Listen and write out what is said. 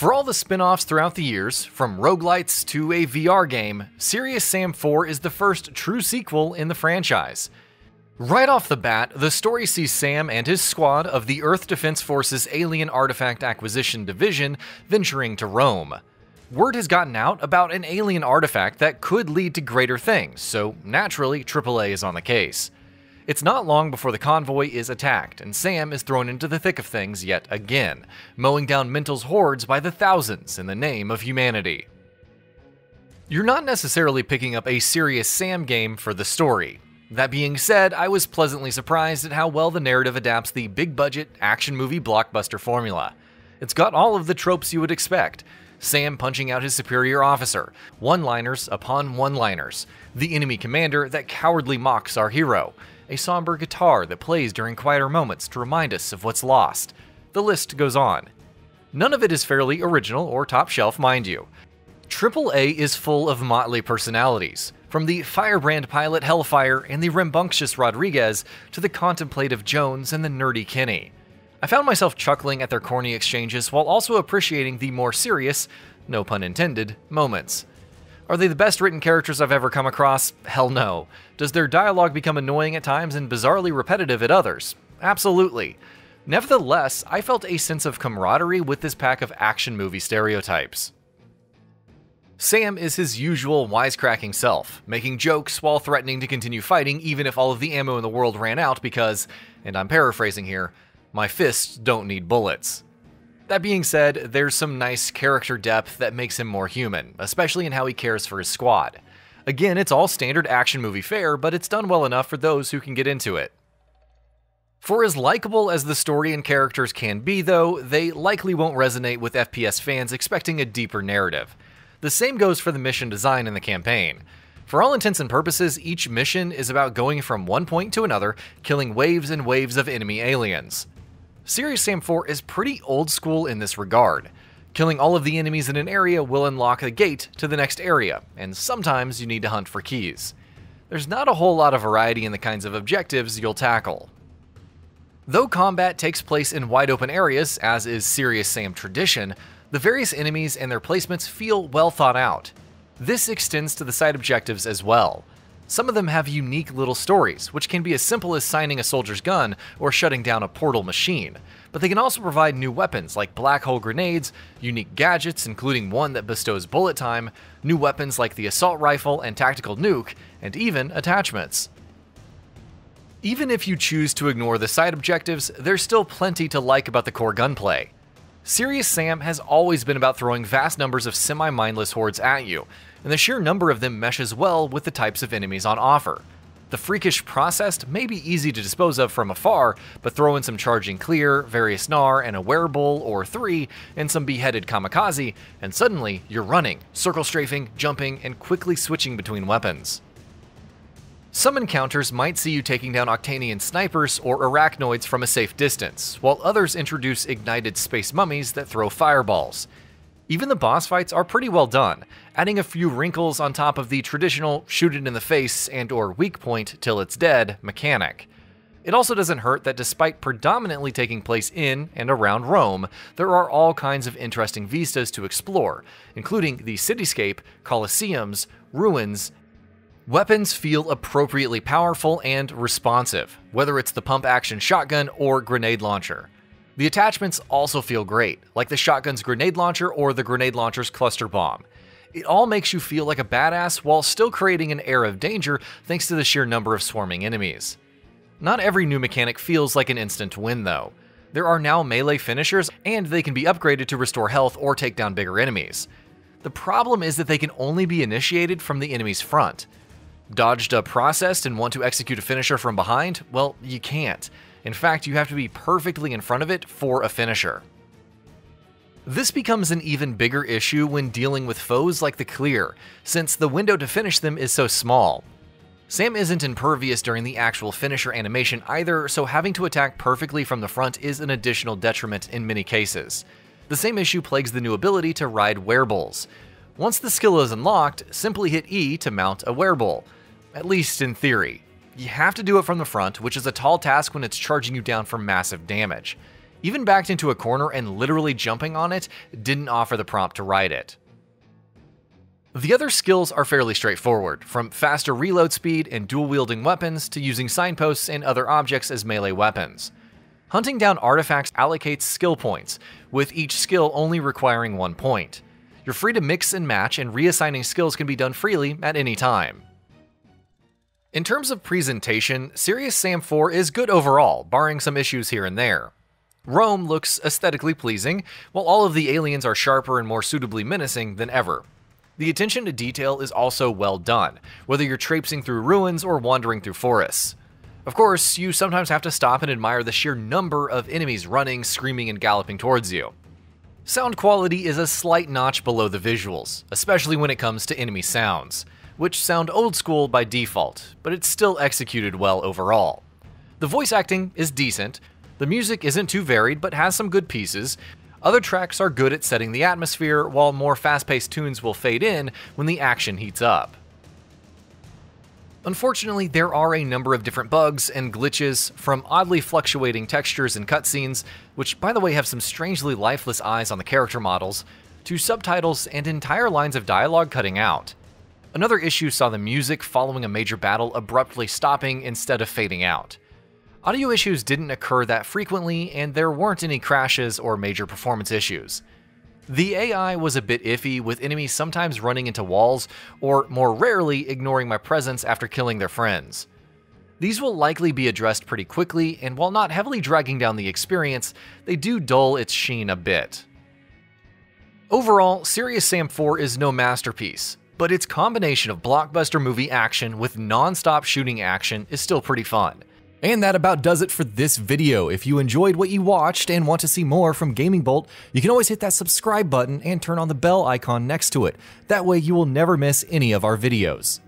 For all the spin offs throughout the years, from roguelites to a VR game, Serious Sam 4 is the first true sequel in the franchise. Right off the bat, the story sees Sam and his squad of the Earth Defense Force's Alien Artifact Acquisition Division venturing to Rome. Word has gotten out about an alien artifact that could lead to greater things, so naturally, AAA is on the case. It's not long before the convoy is attacked, and Sam is thrown into the thick of things yet again, mowing down Mental's hordes by the thousands in the name of humanity. You're not necessarily picking up a serious Sam game for the story. That being said, I was pleasantly surprised at how well the narrative adapts the big budget action movie blockbuster formula. It's got all of the tropes you would expect Sam punching out his superior officer, one liners upon one liners, the enemy commander that cowardly mocks our hero, a somber guitar that plays during quieter moments to remind us of what's lost. The list goes on. None of it is fairly original or top shelf, mind you. AAA is full of motley personalities, from the firebrand pilot Hellfire and the rambunctious Rodriguez to the contemplative Jones and the nerdy Kenny. I found myself chuckling at their corny exchanges while also appreciating the more serious, no pun intended, moments. Are they the best written characters I've ever come across? Hell no. Does their dialogue become annoying at times and bizarrely repetitive at others? Absolutely. Nevertheless, I felt a sense of camaraderie with this pack of action movie stereotypes. Sam is his usual wisecracking self, making jokes while threatening to continue fighting even if all of the ammo in the world ran out because, and I'm paraphrasing here, my fists don't need bullets. That being said, there's some nice character depth that makes him more human, especially in how he cares for his squad. Again, it's all standard action movie fare, but it's done well enough for those who can get into it. For as likable as the story and characters can be, though, they likely won't resonate with FPS fans expecting a deeper narrative. The same goes for the mission design in the campaign. For all intents and purposes, each mission is about going from one point to another, killing waves and waves of enemy aliens. Serious Sam 4 is pretty old school in this regard. Killing all of the enemies in an area will unlock a gate to the next area, and sometimes you need to hunt for keys. There's not a whole lot of variety in the kinds of objectives you'll tackle. Though combat takes place in wide open areas, as is Serious Sam tradition, the various enemies and their placements feel well thought out. This extends to the side objectives as well. Some of them have unique little stories, which can be as simple as signing a soldier's gun or shutting down a portal machine, but they can also provide new weapons like black hole grenades, unique gadgets, including one that bestows bullet time, new weapons like the assault rifle and tactical nuke, and even attachments. Even if you choose to ignore the side objectives, there's still plenty to like about the core gunplay. Serious Sam has always been about throwing vast numbers of semi mindless hordes at you, and the sheer number of them meshes well with the types of enemies on offer. The freakish processed may be easy to dispose of from afar, but throw in some charging Kleer, various Gnaar, and a werebull or three, and some beheaded kamikaze, and suddenly you're running, circle strafing, jumping, and quickly switching between weapons. Some encounters might see you taking down Octanian snipers or arachnoids from a safe distance, while others introduce ignited space mummies that throw fireballs. Even the boss fights are pretty well done, adding a few wrinkles on top of the traditional shoot it in the face and or weak point till it's dead mechanic. It also doesn't hurt that despite predominantly taking place in and around Rome, there are all kinds of interesting vistas to explore, including the cityscape, colosseums, ruins, Weapons feel appropriately powerful and responsive, whether it's the pump action shotgun or grenade launcher. The attachments also feel great, like the shotgun's grenade launcher or the grenade launcher's cluster bomb. It all makes you feel like a badass while still creating an air of danger thanks to the sheer number of swarming enemies. Not every new mechanic feels like an instant win though. There are now melee finishers, and they can be upgraded to restore health or take down bigger enemies. The problem is that they can only be initiated from the enemy's front. Dodged a processed and want to execute a finisher from behind? Well, you can't. In fact, you have to be perfectly in front of it for a finisher. This becomes an even bigger issue when dealing with foes like the Kleer, since the window to finish them is so small. Sam isn't impervious during the actual finisher animation either, so having to attack perfectly from the front is an additional detriment in many cases. The same issue plagues the new ability to ride werebulls. Once the skill is unlocked, simply hit E to mount a werebull, at least in theory. You have to do it from the front, which is a tall task when it's charging you down for massive damage. Even backed into a corner and literally jumping on it didn't offer the prompt to ride it. The other skills are fairly straightforward, from faster reload speed and dual wielding weapons to using signposts and other objects as melee weapons. Hunting down artifacts allocates skill points, with each skill only requiring one point. You're free to mix and match, and reassigning skills can be done freely at any time. In terms of presentation, Serious Sam 4 is good overall, barring some issues here and there. Rome looks aesthetically pleasing, while all of the aliens are sharper and more suitably menacing than ever. The attention to detail is also well done, whether you're traipsing through ruins or wandering through forests. Of course, you sometimes have to stop and admire the sheer number of enemies running, screaming, and galloping towards you. Sound quality is a slight notch below the visuals, especially when it comes to enemy sounds, which sound old school by default, but it's still executed well overall. The voice acting is decent, the music isn't too varied but has some good pieces, other tracks are good at setting the atmosphere, while more fast paced tunes will fade in when the action heats up. Unfortunately, there are a number of different bugs and glitches, from oddly fluctuating textures and cutscenes, which by the way have some strangely lifeless eyes on the character models, to subtitles and entire lines of dialogue cutting out. Another issue saw the music following a major battle abruptly stopping instead of fading out. Audio issues didn't occur that frequently, and there weren't any crashes or major performance issues. The AI was a bit iffy, with enemies sometimes running into walls, or more rarely ignoring my presence after killing their friends. These will likely be addressed pretty quickly, and while not heavily dragging down the experience, they do dull its sheen a bit. Overall, Serious Sam 4 is no masterpiece, but its combination of blockbuster movie action with non-stop shooting action is still pretty fun. And that about does it for this video. If you enjoyed what you watched and want to see more from Gaming Bolt, you can always hit that subscribe button and turn on the bell icon next to it. That way you will never miss any of our videos.